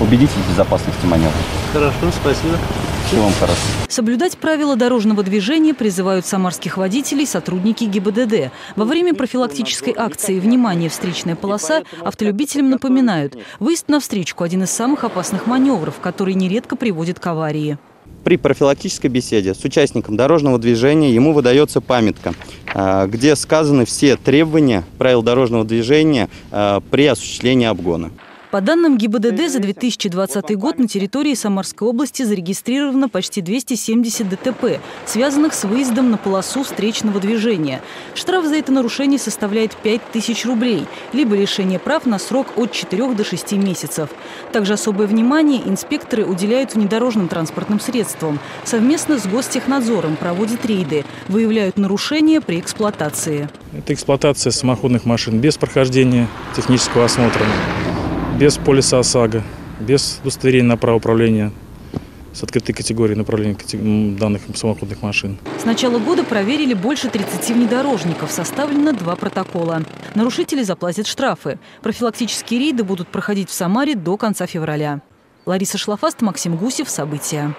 убедитесь в безопасности маневра. Хорошо, спасибо. Всего вам хорошего. Соблюдать правила дорожного движения призывают самарских водителей сотрудники ГИБДД. Во время профилактической акции «Внимание! Встречная полоса» автолюбителям напоминают, выезд на встречку – один из самых опасных маневров, который нередко приводит к аварии. При профилактической беседе с участником дорожного движения ему выдается памятка, а, где сказаны все требования правил дорожного движения а, при осуществлении обгона. По данным ГИБДД, за 2020 год на территории Самарской области зарегистрировано почти 270 ДТП, связанных с выездом на полосу встречного движения. Штраф за это нарушение составляет 5000 рублей, либо лишение прав на срок от 4 до 6 месяцев. Также особое внимание инспекторы уделяют внедорожным транспортным средствам. Совместно с Гостехнадзором проводят рейды, выявляют нарушения при эксплуатации. Это эксплуатация самоходных машин без прохождения технического осмотра без полиса ОСАГО, без удостоверения на право управления с открытой категорией направления данных самоходных машин. С начала года проверили больше 30 внедорожников. Составлено два протокола. Нарушители заплатят штрафы. Профилактические рейды будут проходить в Самаре до конца февраля. Лариса Шлафаст, Максим Гусев. События.